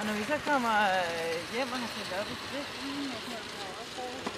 Og når vi så kommer øh, hjem og har fået op i det,